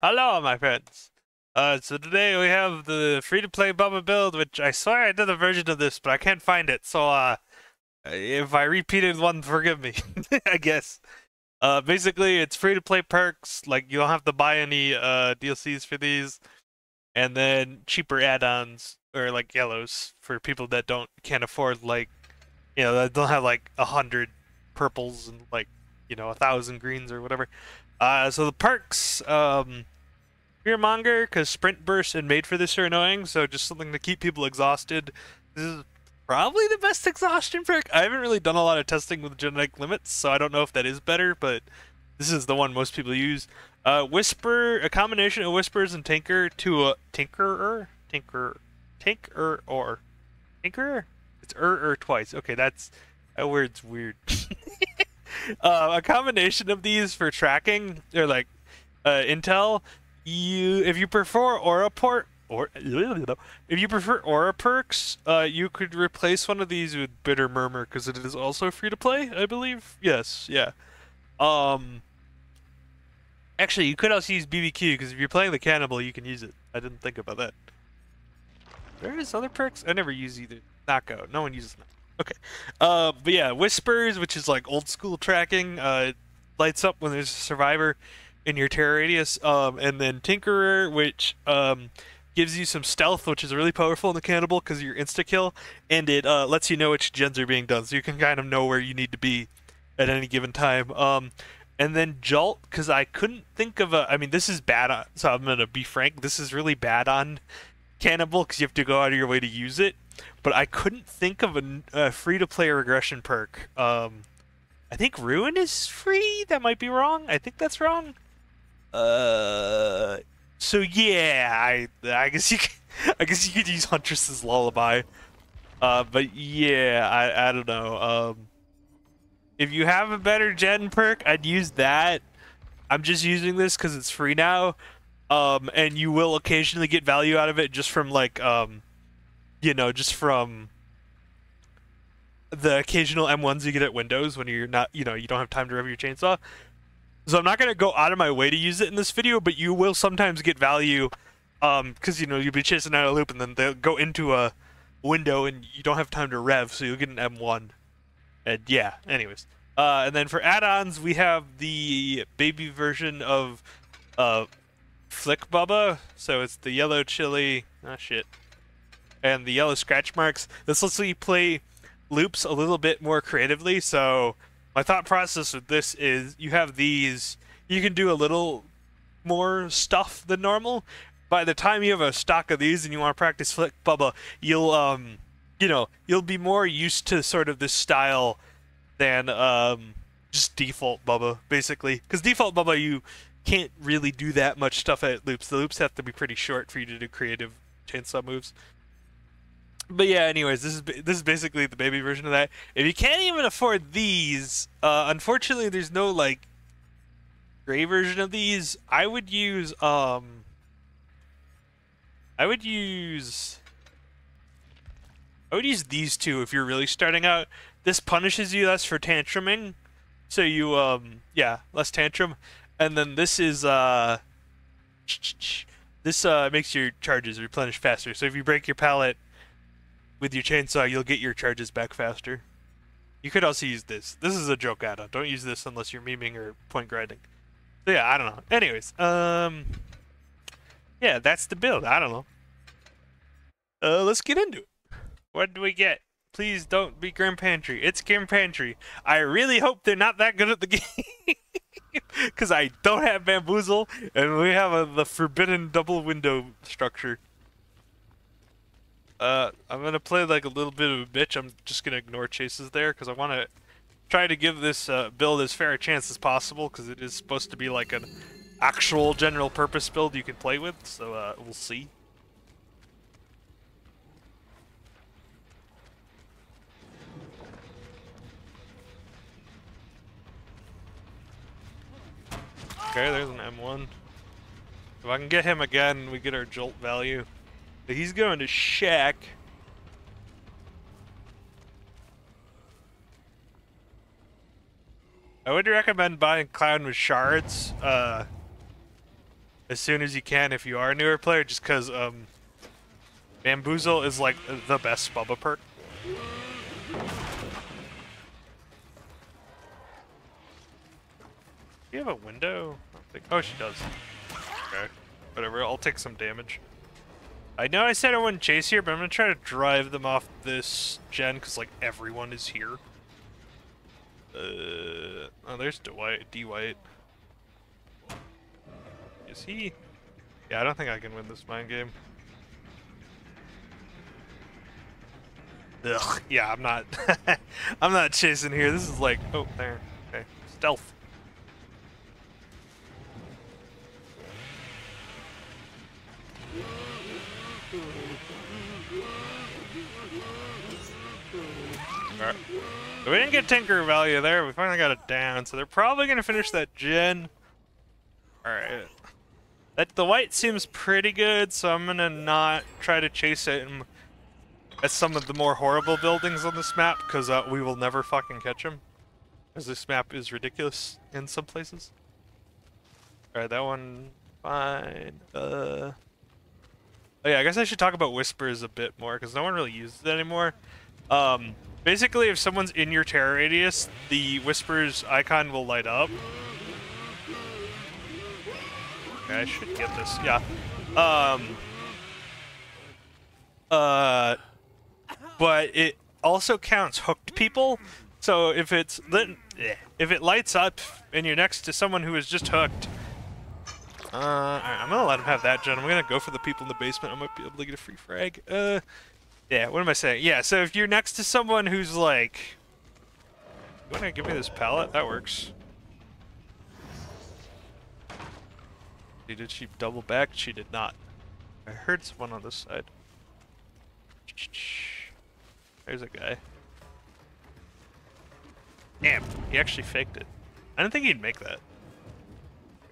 Hello, my friends. Uh, so today we have the free-to-play Bubba build, which I swear I did a version of this, but I can't find it. So, uh, if I repeated one, forgive me. I guess. Uh, basically, it's free-to-play perks. Like you don't have to buy any uh DLCs for these, and then cheaper add-ons or like yellows for people that don't can't afford like, you know, that don't have like a hundred purples and like you know a thousand greens or whatever. Uh, so the perks, um, Fearmonger, because Sprint Burst and Made for this are annoying, so just something to keep people exhausted. This is probably the best exhaustion perk. I haven't really done a lot of testing with genetic limits, so I don't know if that is better, but this is the one most people use. Uh, Whisper, a combination of Whispers and Tinker to a Tinkerer, Tinker, Tinker or Tinkerer. It's er er twice. Okay, that's that word's weird. uh, a combination of these for tracking or like uh, intel. You, if you prefer aura port or if you prefer aura perks, uh, you could replace one of these with Bitter Murmur because it is also free to play. I believe. Yes. Yeah. Um. Actually, you could also use BBQ because if you're playing the cannibal, you can use it. I didn't think about that. There is other perks. I never use either. Knockout. No one uses knockout. Okay. Uh, but yeah, Whispers, which is like old school tracking, uh, lights up when there's a survivor in your terror radius. Um, and then Tinkerer, which um, gives you some stealth, which is really powerful in the cannibal because you're insta kill, and it uh, lets you know which gens are being done, so you can kind of know where you need to be at any given time. Um, and then Jolt, because I couldn't think of a. I mean, this is bad on. So I'm gonna be frank. This is really bad on Cannibal because you have to go out of your way to use it but I couldn't think of a, a free-to-play regression perk. Um, I think Ruin is free. That might be wrong. I think that's wrong. Uh, so yeah, I I guess you could, I guess you could use Huntress's Lullaby. Uh, but yeah, I I don't know. Um, if you have a better gen perk, I'd use that. I'm just using this because it's free now. Um, and you will occasionally get value out of it just from like um you know, just from the occasional M1s you get at Windows when you're not, you know, you don't have time to rev your chainsaw. So I'm not going to go out of my way to use it in this video, but you will sometimes get value um because you know you'll be chasing out a loop and then they'll go into a window and you don't have time to rev so you'll get an m1 and yeah anyways. Uh and then for add-ons we have the baby version of uh flick bubba. So it's the yellow chili ah shit and the yellow scratch marks. This lets you play loops a little bit more creatively. So my thought process with this is you have these, you can do a little more stuff than normal. By the time you have a stock of these and you want to practice Flick Bubba, you'll um, you know, you'll be more used to sort of this style than um, just default Bubba, basically. Because default Bubba, you can't really do that much stuff at loops. The loops have to be pretty short for you to do creative chainsaw moves but yeah, anyways, this is this is basically the baby version of that. If you can't even afford these, uh, unfortunately, there's no like gray version of these. I would use um, I would use I would use these two if you're really starting out. This punishes you less for tantruming, so you um, yeah, less tantrum, and then this is uh, this uh makes your charges replenish faster. So if you break your pallet with your chainsaw, you'll get your charges back faster. You could also use this. This is a joke add-on. Don't use this unless you're memeing or point grinding. So yeah, I don't know. Anyways, um, yeah, that's the build. I don't know. Uh, let's get into it. What do we get? Please don't be Grim Pantry. It's Grim Pantry. I really hope they're not that good at the game. Because I don't have Bamboozle, and we have a, the forbidden double window structure. Uh, I'm gonna play like a little bit of a bitch. I'm just gonna ignore chases there because I want to try to give this uh, build as fair a chance as possible because it is supposed to be like an actual general purpose build you can play with. So uh, we'll see. Okay, there's an M1. If I can get him again, we get our jolt value. He's going to Shack. I would recommend buying Clown with shards. Uh, as soon as you can if you are a newer player, just because um, Bamboozle is like the best Bubba perk. Do you have a window? Oh, she does. Okay. Whatever, I'll take some damage. I know I said I wouldn't chase here, but I'm gonna try to drive them off this gen because like everyone is here. Uh, oh, there's Dwight, D White. Is he? Yeah, I don't think I can win this mind game. Ugh, yeah, I'm not. I'm not chasing here. This is like, oh, there. Okay, stealth. We didn't get Tinker value there, we finally got it down, so they're probably gonna finish that gen. Alright. That the white seems pretty good, so I'm gonna not try to chase it at some of the more horrible buildings on this map, because uh, we will never fucking catch him. As this map is ridiculous in some places. Alright, that one fine. Uh Oh yeah, I guess I should talk about whispers a bit more because no one really uses it anymore. Um, basically, if someone's in your terror radius, the whispers icon will light up. Okay, I should get this. Yeah. Um. Uh. But it also counts hooked people. So if it's lit, if it lights up and you're next to someone who is just hooked, uh, right, I'm gonna let him have that gen. I'm gonna go for the people in the basement. I might be able to get a free frag. Uh, yeah, what am I saying? Yeah, so if you're next to someone who's like... You wanna give me this pallet? That works. Did she double back? She did not. I heard someone on this side. There's a guy. Damn, he actually faked it. I didn't think he'd make that.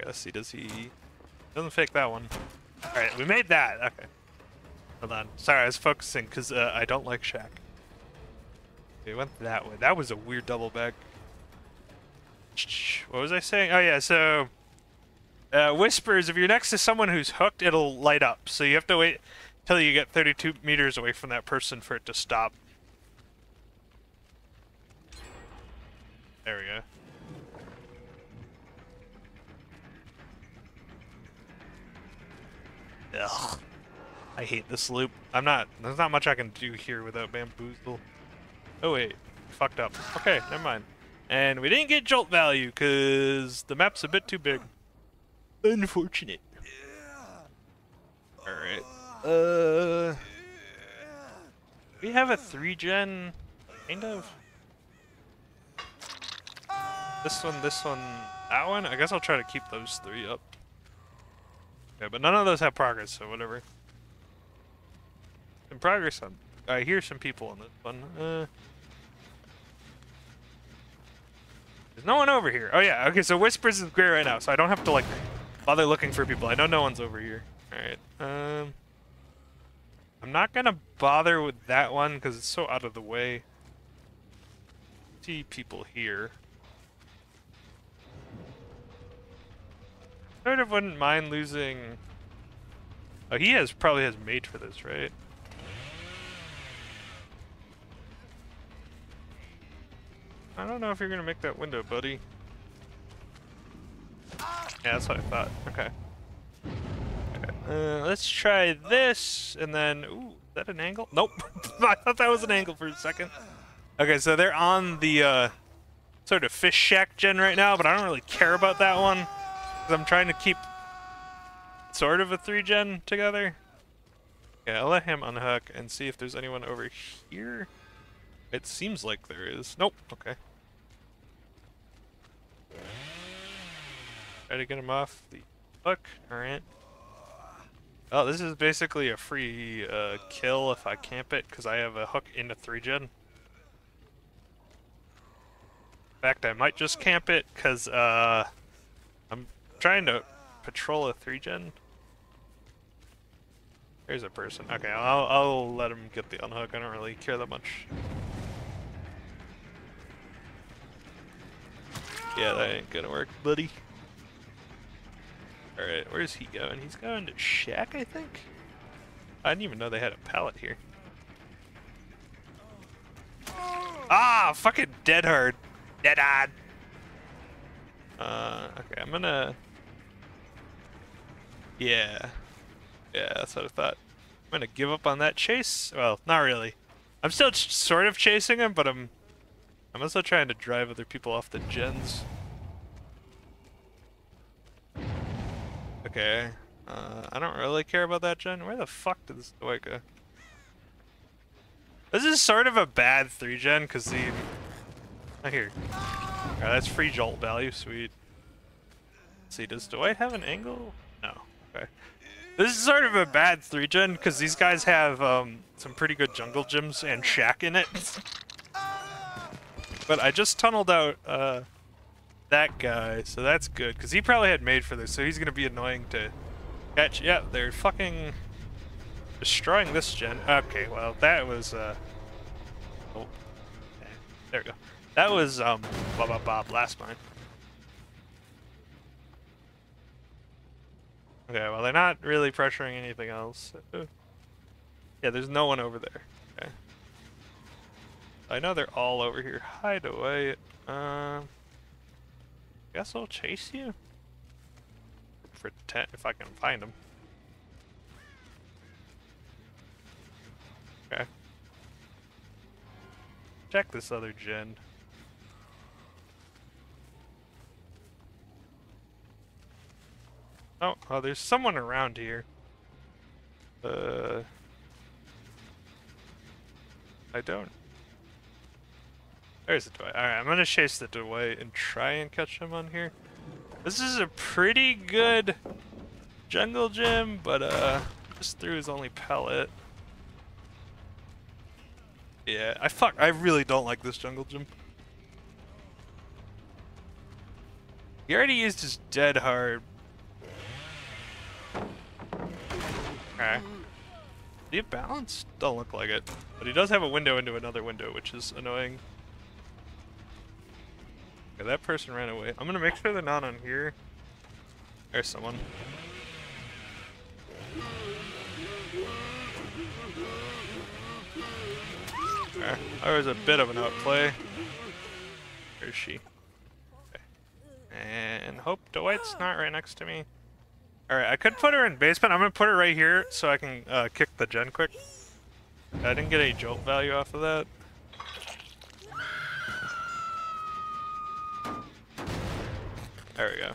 Let's see, does he... Doesn't fake that one. Alright, we made that. Okay. Hold on. Sorry, I was focusing because uh, I don't like Shack. They went that way. That was a weird double back. What was I saying? Oh yeah, so... Uh, whispers, if you're next to someone who's hooked, it'll light up. So you have to wait till you get 32 meters away from that person for it to stop. There we go. Ugh. I hate this loop. I'm not, there's not much I can do here without bamboozle. Oh wait, fucked up. Okay, never mind. And we didn't get jolt value because the map's a bit too big. Unfortunate. Alright. Uh, we have a three gen, kind of. This one, this one, that one. I guess I'll try to keep those three up. Okay, but none of those have progress, so whatever. In progress on. I hear some people on this one. Uh, there's no one over here. Oh yeah, okay, so Whispers is great right now, so I don't have to like bother looking for people. I know no one's over here. Alright, um... I'm not gonna bother with that one because it's so out of the way. See people here. Sort of wouldn't mind losing... Oh, he has probably has made for this, right? I don't know if you're gonna make that window, buddy. Yeah, that's what I thought. Okay. Uh, let's try this, and then... Ooh, is that an angle? Nope. I thought that was an angle for a second. Okay, so they're on the uh, sort of fish shack gen right now, but I don't really care about that one. I'm trying to keep sort of a three gen together. Yeah, I'll let him unhook and see if there's anyone over here. It seems like there is. Nope. Okay. Try to get him off the hook. Alright. Oh, this is basically a free uh, kill if I camp it because I have a hook into 3 gen. In fact, I might just camp it because uh, I'm trying to patrol a three gen. There's a person. Okay, I'll, I'll let him get the unhook. I don't really care that much. Yeah, that ain't gonna work, buddy. Alright, where's he going? He's going to Shack, I think? I didn't even know they had a pallet here. Ah, fucking dead hard. Dead on. Uh, okay, I'm gonna... Yeah. Yeah, that's what I thought. I'm gonna give up on that chase. Well, not really. I'm still sort of chasing him, but I'm... I'm also trying to drive other people off the gens. Okay. Uh, I don't really care about that gen. Where the fuck did this Dwight go? This is sort of a bad 3 gen, because the... Oh, here. Alright, that's free jolt value, sweet. Let's see, does Dwight have an angle? No. Okay. This is sort of a bad 3 gen, because these guys have um, some pretty good jungle gyms and shack in it. but I just tunneled out uh, that guy, so that's good, because he probably had made for this, so he's going to be annoying to catch. Yeah, they're fucking destroying this gen. Okay, well, that was, uh... Oh. There we go. That was, um, blah, blah, blah, blast mine. Okay, well, they're not really pressuring anything else. Yeah, there's no one over there. Okay. I know they're all over here. Hide away. Uh, guess I'll chase you. For ten, if I can find them. Okay. Check this other gen. Oh, oh, there's someone around here. Uh, I don't. There's the Dwight. Alright, I'm gonna chase the Dwight and try and catch him on here. This is a pretty good jungle gym, but uh, just threw his only pellet. Yeah, I fuck. I really don't like this jungle gym. He already used his dead hard. Okay. Have balance? Don't look like it. But he does have a window into another window, which is annoying. Okay, that person ran away. I'm gonna make sure they're not on here. There's someone. Okay. There was a bit of an outplay. Where is she? Okay. And hope Dwight's not right next to me. Alright, I could put her in basement. I'm gonna put her right here so I can uh, kick the gen quick. I didn't get any jolt value off of that. There we go.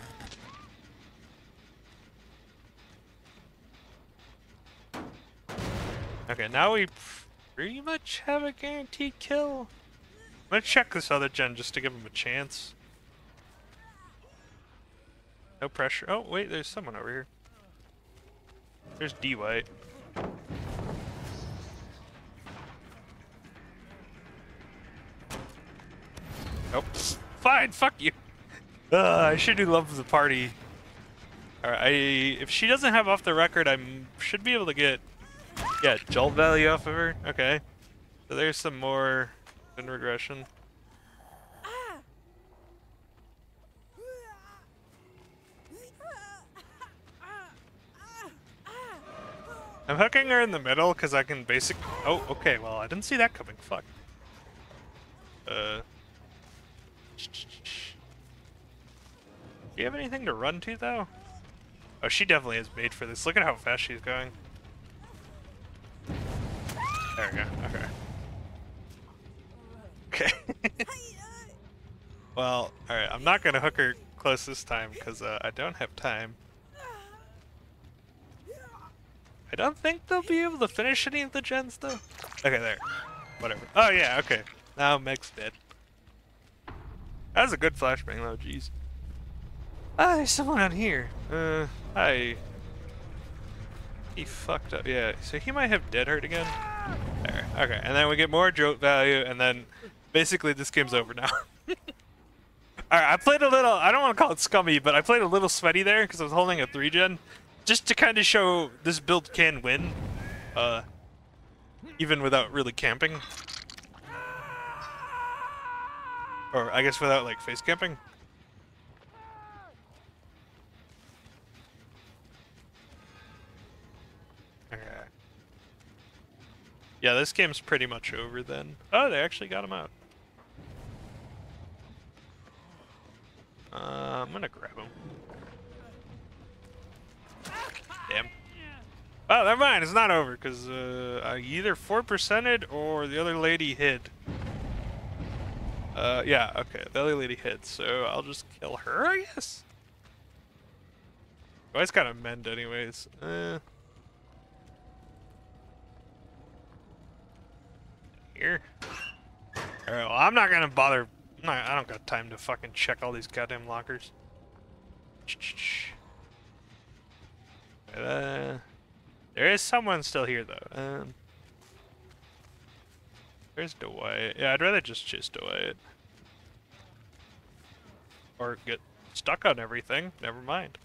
Okay, now we pretty much have a guaranteed kill. I'm gonna check this other gen just to give him a chance. No pressure. Oh, wait, there's someone over here. There's D-White. Nope. Fine, fuck you. Uh, I should do love the party. Alright, I if she doesn't have off the record, I should be able to get yeah, jolt value off of her. Okay. So there's some more in regression. I'm hooking her in the middle because I can basic. Oh, okay. Well, I didn't see that coming. Fuck. Uh. Do you have anything to run to though? Oh, she definitely is made for this. Look at how fast she's going. There we go. Okay. Okay. well, alright. I'm not going to hook her close this time because uh, I don't have time. I don't think they'll be able to finish any of the gens though. Okay, there. Whatever. Oh yeah, okay. Now Meg's dead. That was a good flashbang though, jeez. Ah, there's someone on here. Uh, hi. He fucked up. Yeah, so he might have dead hard again. There. Okay, and then we get more jolt value, and then basically this game's over now. Alright, I played a little, I don't want to call it scummy, but I played a little sweaty there because I was holding a 3-gen. Just to kind of show this build can win. Uh, even without really camping. Or I guess without like face camping. Yeah, this game's pretty much over then. Oh, they actually got him out. Uh, I'm gonna grab him. Damn. Oh, never mind. It's not over because uh, I either four percented or the other lady hid. Uh, yeah. Okay, the other lady hid, so I'll just kill her, I guess. Oh, it's gotta mend anyways. Uh, here. Alright, well, I'm not gonna bother. Not, I don't got time to fucking check all these goddamn lockers. Uh, there is someone still here, though. Um, Where's Dwight? Yeah, I'd rather just chase Dwight. Or get stuck on everything. Never mind.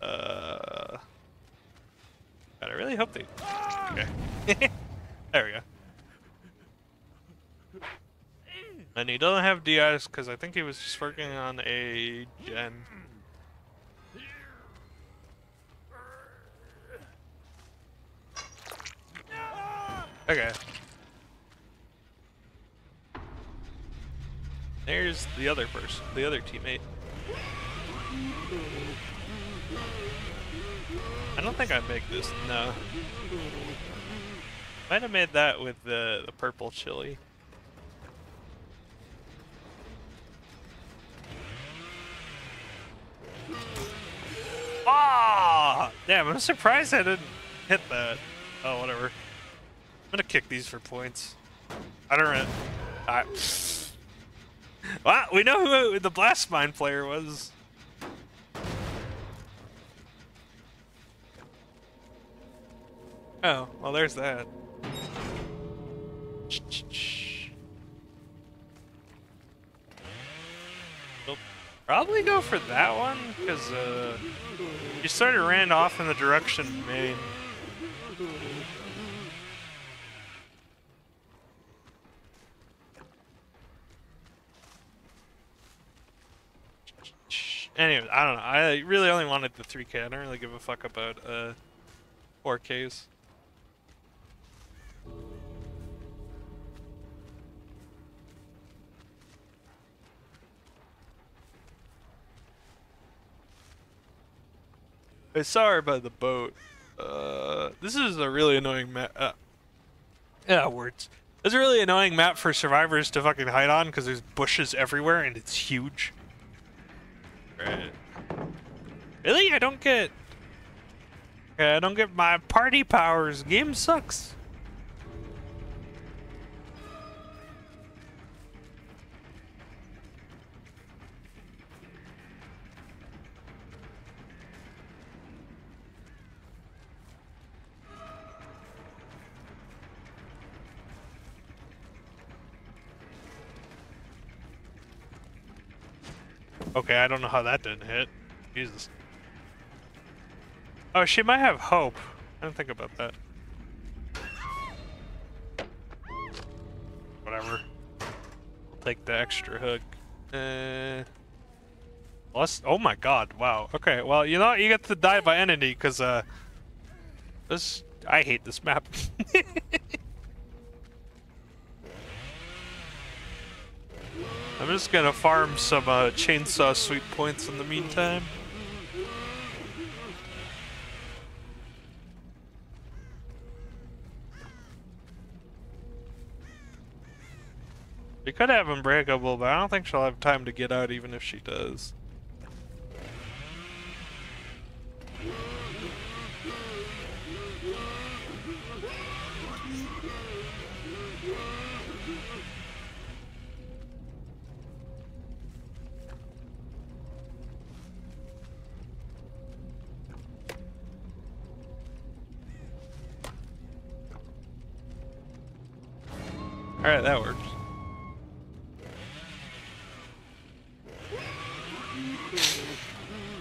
Uh... God, I really hope they... Okay. there we go. And he doesn't have DIs because I think he was just working on a gen. Okay. There's the other person, the other teammate. I don't think I make this, no. Might have made that with the, the purple chili. Ah! Damn, I'm surprised I didn't hit that. Oh, whatever. I'm gonna kick these for points. I don't know. I... Well, we know who the Blast Mine player was. Oh, well, there's that. We'll probably go for that one, because uh, you sort of ran off in the direction main. Anyway, I don't know. I really only wanted the 3K. I don't really give a fuck about uh, 4Ks. I saw her by the boat. Uh, this is a really annoying map. Uh, yeah, words. It's a really annoying map for survivors to fucking hide on because there's bushes everywhere and it's huge. Right. Really? I don't get... I don't get my party powers. Game sucks. Okay, I don't know how that didn't hit. Jesus. Oh, she might have hope. I didn't think about that. Whatever. I'll take the extra hook. Uh, plus, oh my god, wow. Okay, well, you know what? You get to die by enemy, because, uh, this, I hate this map. I'm just gonna farm some uh, chainsaw sweet points in the meantime. We could have Unbreakable, but I don't think she'll have time to get out even if she does.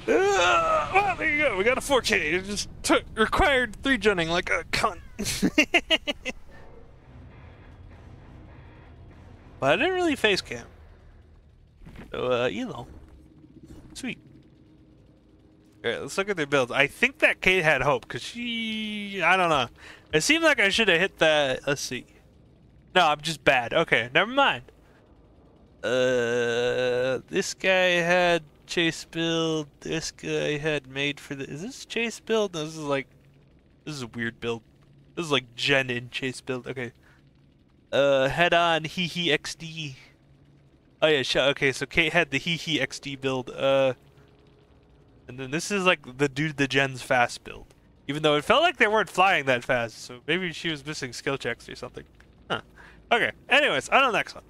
Uh, well, there you go. We got a 4K. It just took required three genning like a cunt. but I didn't really face cam. So, uh, you know. Sweet. Alright, let's look at their builds. I think that Kate had hope, because she... I don't know. It seemed like I should have hit that... Let's see. No, I'm just bad. Okay, never mind. Uh, this guy had chase build. This guy had made for the... Is this chase build? This is like... This is a weird build. This is like gen in chase build. Okay. Uh, head on, hee hee XD. Oh yeah, okay, so Kate had the hee hee XD build. Uh... And then this is like the dude the gens fast build. Even though it felt like they weren't flying that fast, so maybe she was missing skill checks or something. Huh. Okay, anyways, on to the next one.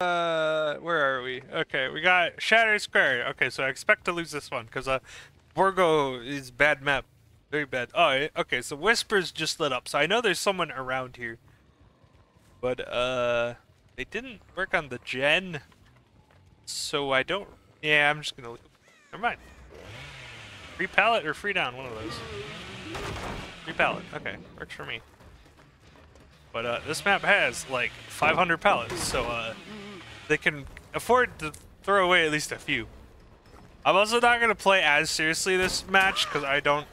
Uh, where are we? Okay, we got Shattered Square. Okay, so I expect to lose this one, because uh, Borgo is bad map. Very bad. Oh, okay, so Whispers just lit up, so I know there's someone around here. But, uh, they didn't work on the gen, so I don't... Yeah, I'm just gonna Leave. Never mind. Free pallet or free down, one of those. Free pallet. Okay, works for me. But uh, this map has like 500 pallets, so uh, they can afford to throw away at least a few. I'm also not going to play as seriously this match because I don't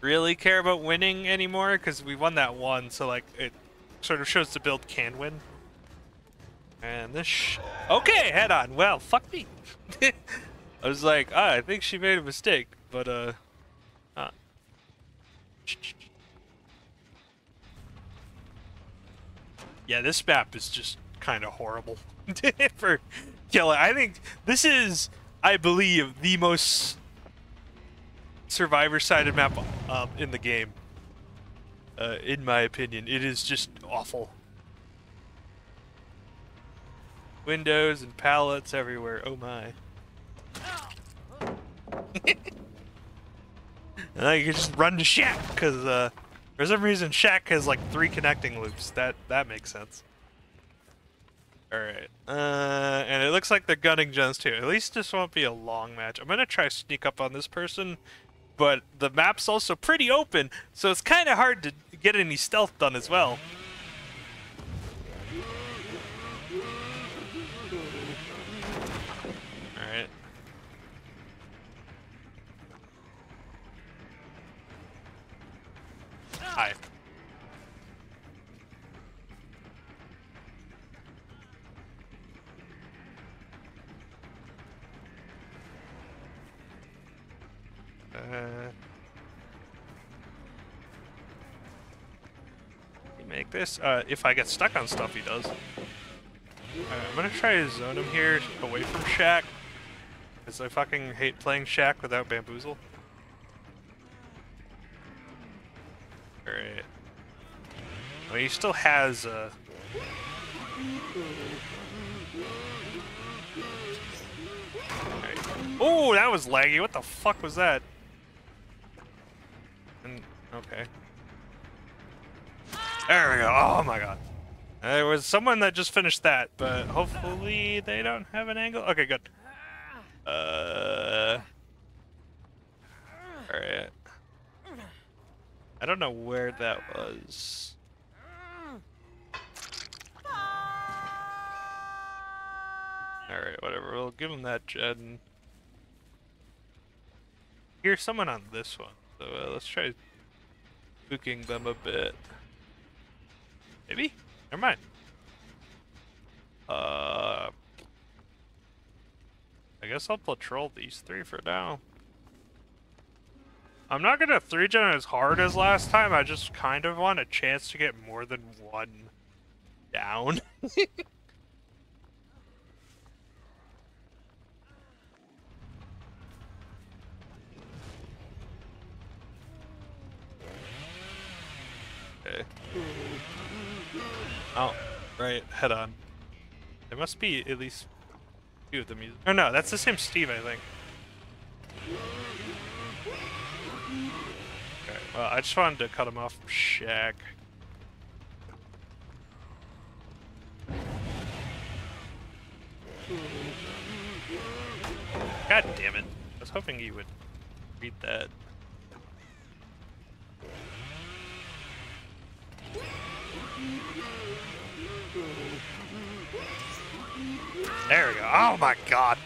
really care about winning anymore because we won that one, so like it sort of shows the build can win. And this Okay, head on. Well, fuck me. I was like, ah, I think she made a mistake, but uh. Yeah, this map is just kind of horrible for killing. I think this is, I believe, the most survivor-sided map um, in the game. Uh, in my opinion, it is just awful. Windows and pallets everywhere. Oh my. and you can just run to Shack, because uh, for some reason Shack has like three connecting loops. That that makes sense. Alright. Uh, and it looks like they're gunning gens too. At least this won't be a long match. I'm gonna try to sneak up on this person, but the map's also pretty open, so it's kind of hard to get any stealth done as well. Make this? Uh, if I get stuck on stuff, he does. Right, I'm gonna try to zone him here away from Shack. Because I fucking hate playing Shack without Bamboozle. Alright. He still has, uh... Right. Oh, that was laggy. What the fuck was that? And, okay. There we go. Oh my god. There was someone that just finished that, but hopefully they don't have an angle. Okay, good. Uh... Alright. I don't know where that was. Alright, whatever. We'll give him that gen. Here's someone on this one. So uh, let's try spooking them a bit. Maybe? Never mind. Uh, I guess I'll patrol these three for now. I'm not gonna 3-gen as hard as last time, I just kind of want a chance to get more than one down. Oh, right, head on. There must be at least two of them. Oh no, that's the same Steve, I think. Okay, Well, I just wanted to cut him off from Shack. God damn it. I was hoping you would read that. There we go. Oh my god.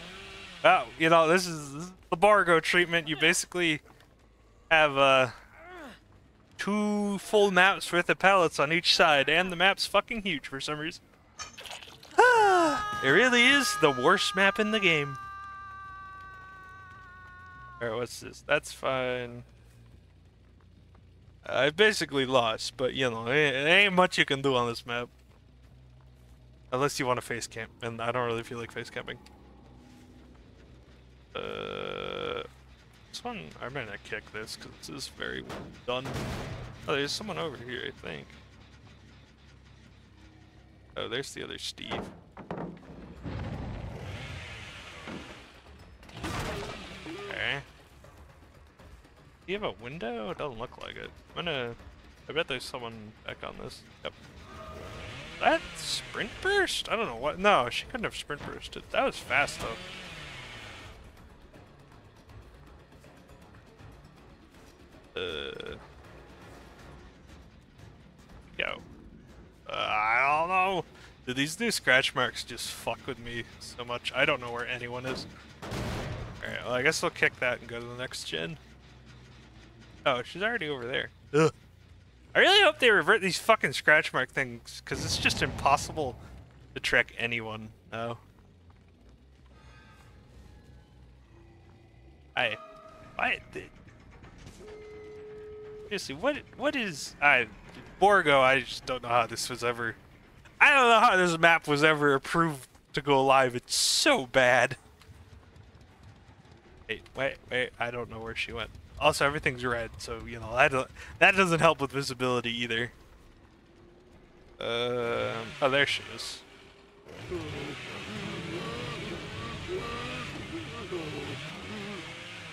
Well, you know, this is, the Borgo treatment. You basically have uh, two full maps worth of pallets on each side, and the map's fucking huge for some reason. it really is the worst map in the game. Alright, what's this? That's fine. I basically lost, but you know, it ain't much you can do on this map. Unless you want to face camp, and I don't really feel like face camping. Uh, this one, I'm gonna kick this because this is very well done. Oh, there's someone over here, I think. Oh, there's the other Steve. Okay. Do you have a window? It doesn't look like it. I'm gonna... I bet there's someone back on this. Yep. That sprint burst? I don't know what. No, she couldn't have sprint bursted. That was fast though. Uh, go. Uh, I don't know. Do these new scratch marks just fuck with me so much? I don't know where anyone is. Alright, well I guess I'll kick that and go to the next gen. Oh, she's already over there. Ugh. I really hope they revert these fucking scratch mark things, because it's just impossible to track anyone now. I... I... Seriously, what what is I Borgo? I just don't know how this was ever. I don't know how this map was ever approved to go live. It's so bad. Wait, wait, wait! I don't know where she went. Also, everything's red, so you know that that doesn't help with visibility either. Um, oh, there she is.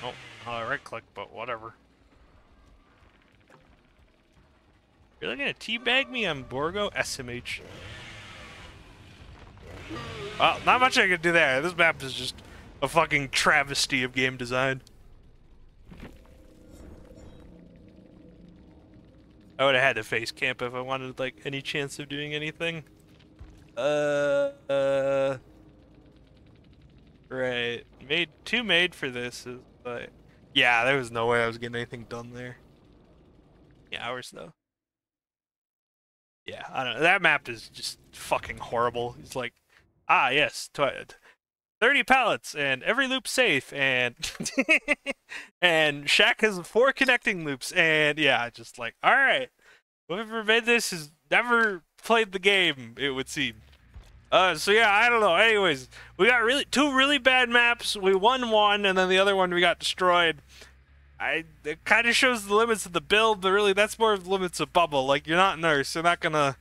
Oh, uh, right click, but whatever. You're gonna teabag me on Borgo SMH? Well, not much I can do there. This map is just a fucking travesty of game design. I would have had to face camp if I wanted like any chance of doing anything. Uh, uh right. Made two made for this, but yeah, there was no way I was getting anything done there. Yeah, hours though. Yeah, I don't know. That map is just fucking horrible. It's like, ah, yes, 30 pallets and every loop safe and and Shack has four connecting loops and yeah, just like, all right, whoever made this has never played the game, it would seem. Uh, so yeah, I don't know. Anyways, we got really two really bad maps. We won one, and then the other one we got destroyed. I it kind of shows the limits of the build, but really that's more of the limits of Bubba. Like you're not nurse, you're not gonna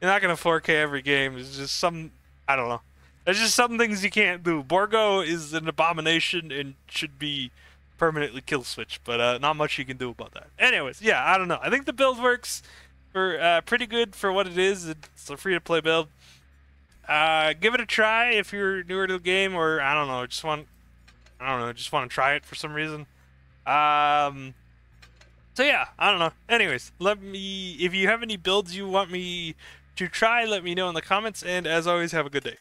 you're not gonna 4K every game. It's just some I don't know. There's just some things you can't do. Borgo is an abomination and should be permanently kill switch, but uh, not much you can do about that. Anyways, yeah, I don't know. I think the build works for uh, pretty good for what it is. It's a free to play build. Uh, give it a try if you're newer to the game, or I don't know, just want I don't know, just want to try it for some reason. Um, so yeah, I don't know. Anyways, let me, if you have any builds you want me to try, let me know in the comments. And as always, have a good day.